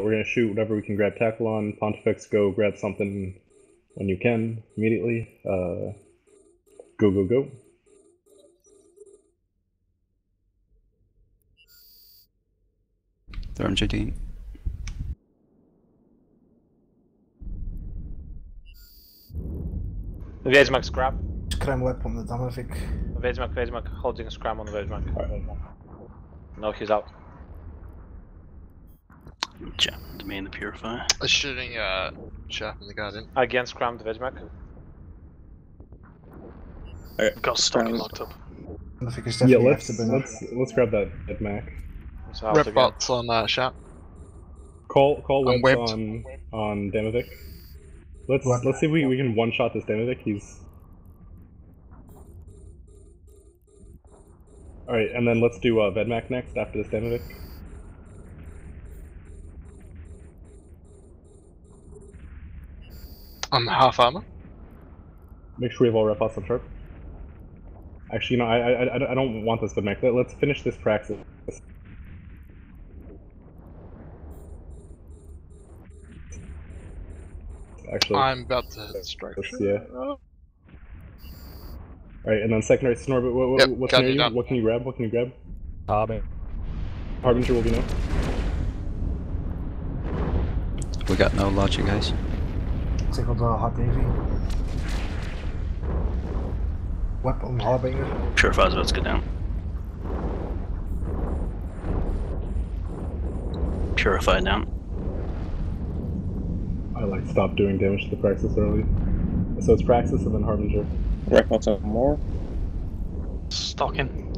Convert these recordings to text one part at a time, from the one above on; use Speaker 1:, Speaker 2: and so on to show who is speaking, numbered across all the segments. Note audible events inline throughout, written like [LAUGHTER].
Speaker 1: we're gonna shoot whatever we can grab tackle on. Pontifex, go grab something when you can immediately. Uh, go, go, go.
Speaker 2: They're MJD.
Speaker 3: Wiedźmak scrap.
Speaker 4: Scram web on the Damavik.
Speaker 3: Wiedźmak, Wiedźmak holding a scram on Wiedźmak. No, he's out.
Speaker 2: Jammed me the purifier.
Speaker 5: They're shooting uh, Chap in the garden. Against Guardian.
Speaker 3: Again scrammed Wiedźmak.
Speaker 5: Got stuck and locked up.
Speaker 4: Damavik is
Speaker 1: Yeah,
Speaker 4: definitely
Speaker 1: let's let's let's grab that that Mac.
Speaker 3: He's out
Speaker 5: Rip
Speaker 3: again.
Speaker 5: bots on uh, Chap.
Speaker 1: Call call
Speaker 5: I'm
Speaker 1: webs
Speaker 5: whipped.
Speaker 1: on on Damavik. Let's
Speaker 4: What?
Speaker 1: let's see if we, we can one shot this Damavik. He's all right, and then let's do uh, Vedmak next after this Damavik.
Speaker 5: I'm half armor.
Speaker 1: Make sure we have all rep outs on sharp. Actually, no, I I I, I don't want this Vedmak. Let, let's finish this praxis. Actually,
Speaker 5: I'm about to hit strike.
Speaker 1: Yeah. Oh. all right, and then secondary Snorbit. What, what,
Speaker 5: Yep,
Speaker 1: what's near
Speaker 5: you
Speaker 1: you?
Speaker 5: done.
Speaker 1: What can you grab? What can you grab?
Speaker 6: Harbinger.
Speaker 1: Harbinger will be no.
Speaker 2: We got no logic, guys.
Speaker 4: Take on the Hard Navy. Web on Harbinger.
Speaker 2: Purifier's about to go down. Purify down.
Speaker 1: I like stop doing damage to the Praxis early. So it's Praxis and then Harbinger.
Speaker 7: Records on more.
Speaker 8: Stalking.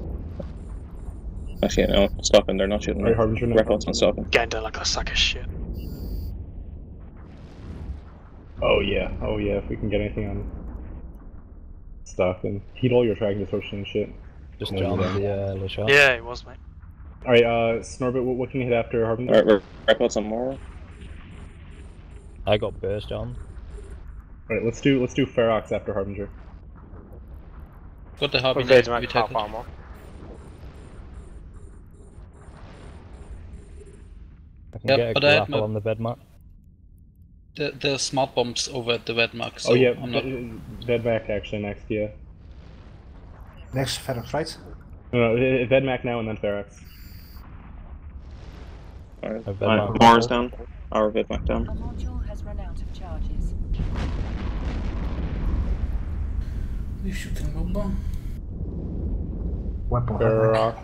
Speaker 7: Actually, no, Stalking, they're not shooting.
Speaker 1: Alright, Harbinger now.
Speaker 7: Records on Stalking.
Speaker 8: Getting down like a sack of shit.
Speaker 1: Oh yeah, oh yeah, if we can get anything on stuff and heat all your tracking distortion and shit.
Speaker 6: Just
Speaker 1: No,
Speaker 6: jammed the uh, Le
Speaker 8: Yeah, it was, mate.
Speaker 1: Alright, uh, Snorbit, what, what can you hit after Harbinger?
Speaker 7: Alright, records on more.
Speaker 6: I got burst on.
Speaker 1: Alright, let's do let's do Ferox after Harbinger.
Speaker 9: Got the
Speaker 3: With
Speaker 9: Harbinger.
Speaker 3: Wiedźmak
Speaker 9: we
Speaker 3: half armor.
Speaker 6: I can
Speaker 9: Yep,
Speaker 6: get a
Speaker 9: but I had
Speaker 6: grapple
Speaker 9: my-
Speaker 6: on the bed mat.
Speaker 9: There, there's smart bombs over at the red mark, so
Speaker 1: oh yeah,
Speaker 9: I'm not.
Speaker 1: Vedmak actually next, yeah.
Speaker 4: Next Ferox, right?
Speaker 1: No, no, uh, Vedmak now and then Ferox.
Speaker 7: Alright,
Speaker 6: A bed
Speaker 7: Alright,
Speaker 6: mat.
Speaker 7: Mars down. Our Vedmak down.
Speaker 10: A module has run out of charges.
Speaker 9: You shooting bomb?
Speaker 4: Web on Harbinger.
Speaker 1: Ferox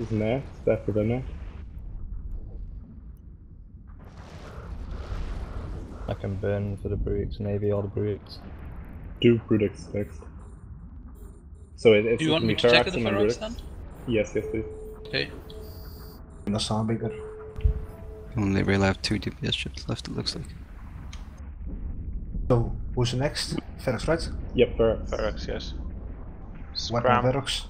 Speaker 1: is next after Vedmak.
Speaker 6: I can burn for the Brutes Navy all the Brutes.
Speaker 1: Do Brutix next. So it, it's
Speaker 9: Do you want me to
Speaker 1: Ferox
Speaker 9: tackle the
Speaker 1: and
Speaker 9: Ferox then?
Speaker 1: Yes, yes, please.
Speaker 9: Okay.
Speaker 4: And the Harbinger.
Speaker 2: Only really have two DPS ships left, it looks like.
Speaker 4: So, who's next? Ferox, right?
Speaker 1: Yep, Ferox.
Speaker 3: Ferox, yes.
Speaker 4: Web on
Speaker 3: Scram.
Speaker 4: Ferox.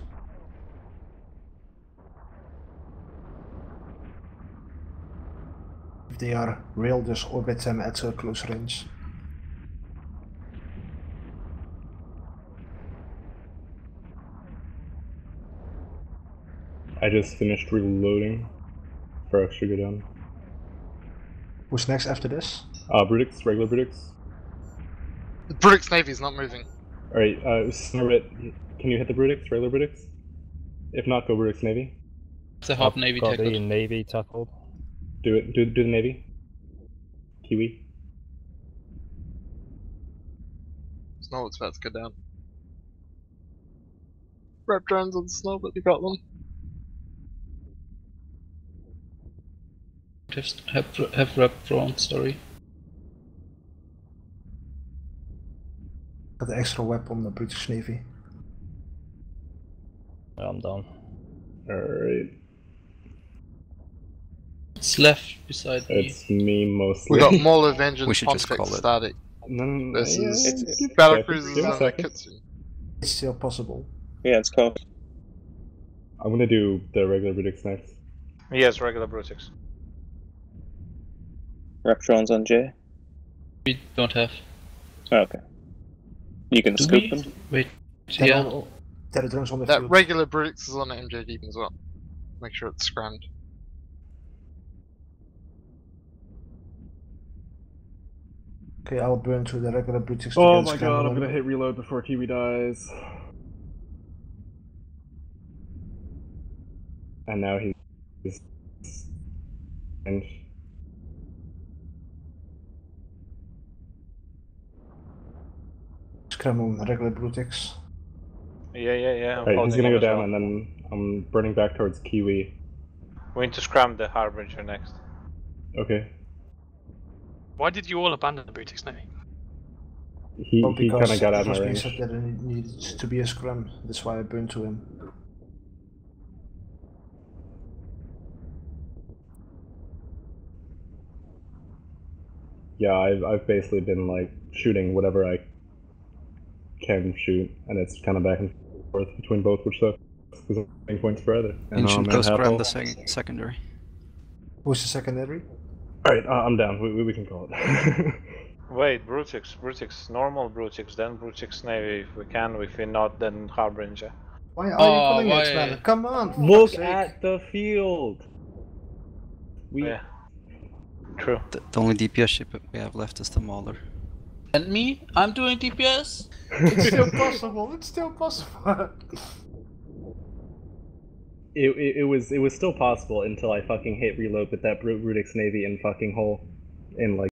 Speaker 4: If they are real, just orbit them at a close range.
Speaker 1: I just finished reloading. Ferox should go down.
Speaker 4: Who's next after this?
Speaker 1: Uh, Brutix, regular Brutix.
Speaker 5: The Navy is not moving.
Speaker 1: Alright, uh, Snorbit, can you hit the Brutix, regular Brutix? If not, go Brutix Navy.
Speaker 9: The Harp
Speaker 6: I've
Speaker 9: Navy
Speaker 6: got the
Speaker 9: tackled.
Speaker 6: Navy tackled.
Speaker 1: Do it, do, do the Navy. Kiwi.
Speaker 5: Snow it's about to go down. Rep drones on the snow, but we got them.
Speaker 9: Have, have, have rep drones. sorry.
Speaker 4: Got the extra web on the Brutix Navy.
Speaker 6: I'm down.
Speaker 1: Alright.
Speaker 9: It's left beside me.
Speaker 1: It's me mostly.
Speaker 5: We got [LAUGHS] Mauler Vengeance
Speaker 2: We should just
Speaker 5: Pontifex
Speaker 2: call it.
Speaker 5: static.
Speaker 1: No, no, no,
Speaker 5: This
Speaker 1: yeah,
Speaker 5: is
Speaker 1: it's- it's-
Speaker 5: battle cruisers
Speaker 1: give me a
Speaker 5: and the
Speaker 1: second.
Speaker 5: Kitsu.
Speaker 4: It's still possible.
Speaker 7: Yeah, it's close.
Speaker 1: I'm gonna do the regular Brutix next.
Speaker 3: Yes, regular Brutix.
Speaker 7: Rep drones on J.
Speaker 9: We don't have.
Speaker 7: Oh, okay. You can
Speaker 9: Do
Speaker 7: scoop
Speaker 9: we?
Speaker 7: them.
Speaker 9: Wait.
Speaker 4: There
Speaker 9: Yeah.
Speaker 4: are, there are drones on the
Speaker 5: That
Speaker 4: field.
Speaker 5: regular Brutix is on MJ MJD as well. Make sure it's scrammed.
Speaker 4: Okay, I'll burn to the regular Brutix. to
Speaker 1: Oh my god, I'm gonna hit reload before Kiwi dies. And now he's. And
Speaker 4: Scramble on regular Brutix.
Speaker 3: Yeah, yeah, yeah. I'm
Speaker 1: Alright,
Speaker 3: holding
Speaker 1: he's gonna go down,
Speaker 3: well.
Speaker 1: and then I'm burning back towards Kiwi.
Speaker 3: We need to scram the Harbinger next.
Speaker 1: Okay.
Speaker 8: Why did you all abandon the Brutix Navy?
Speaker 1: He,
Speaker 4: Well,
Speaker 1: he kind of got out of my
Speaker 4: was
Speaker 1: range.
Speaker 4: said that it needed to be a scrum. That's why I burned to him.
Speaker 1: Yeah, I've, I've basically been like shooting whatever I can shoot, and it's kind of back and forth between both, which sucks because I'm points for either. And
Speaker 2: Ancient
Speaker 1: um,
Speaker 2: Ghost
Speaker 1: and
Speaker 2: grab the sec- secondary.
Speaker 4: Who's the secondary?
Speaker 1: Alright, uh, I'm down. We, we, we can call it. [LAUGHS]
Speaker 3: Wait, Brutix, Brutix, normal Brutix, then Brutix Navy if we can, if we not, then Harbinger.
Speaker 4: Why are
Speaker 9: Oh,
Speaker 4: you calling
Speaker 9: why-
Speaker 4: it, man? Come on!
Speaker 1: Look
Speaker 4: sake.
Speaker 1: at the field. We
Speaker 3: Yeah. True.
Speaker 2: The, the only DPS ship we have left is the Mauler.
Speaker 9: And me? I'm doing DPS?
Speaker 4: It's still possible. It's still possible. [LAUGHS]
Speaker 1: it, it, was it was still possible until I fucking hit reload with that Bru- Rudix Navy in fucking hole in like